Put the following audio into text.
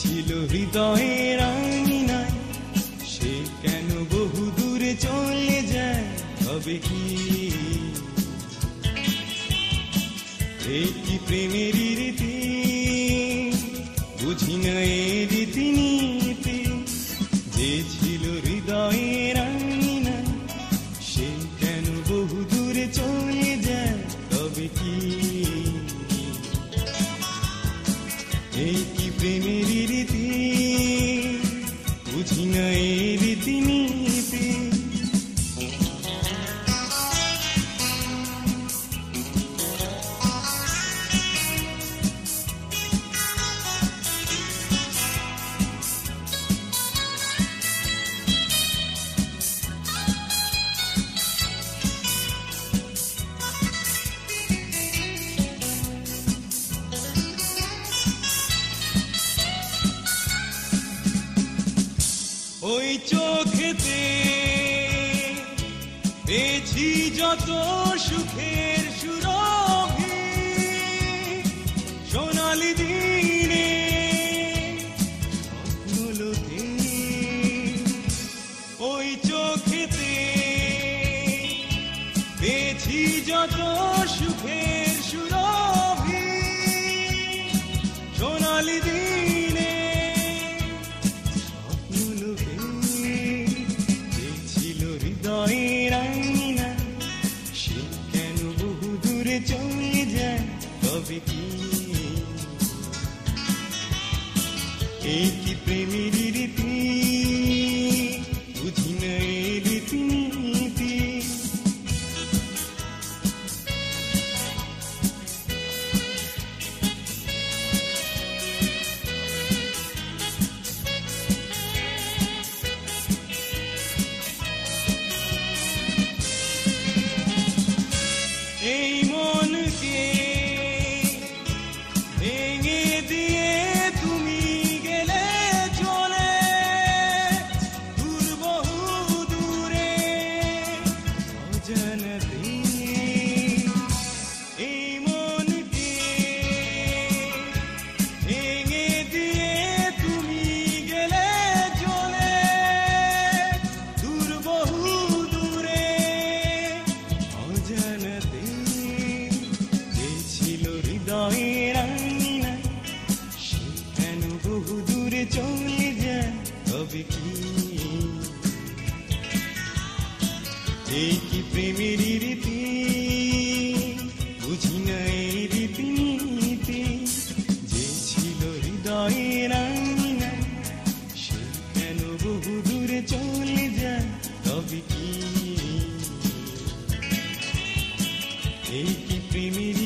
ছিল হৃদয়ের আঙিনায়, সে কেন বহু দূরে চলে যায়, তবে কি? এই কি প্রেমেরই রীতি, বুঝি না এ রীতি নীতি যে ছিল হৃদয়ের আঙিনায়, সে কেন বহু দূরে চলে যায়, তবে কি? ওই চোখেতে পেয়েছি যত সুখের সুরভি। সোনালি দিনে ওই চোখেতে পেয়েছি যত সুখের দূরে চলে যায় তবে কি? এই কি প্রেমের রীতি? চলে যায়, তবে কি? এই কি প্রেমের রীতি, বুঝি না এই রীতিনীতি। যে ছিল হৃদয়ের আঙিনা, সে কেন বহু দূরে চলে যায়, তবে কি? এই কি প্রেমের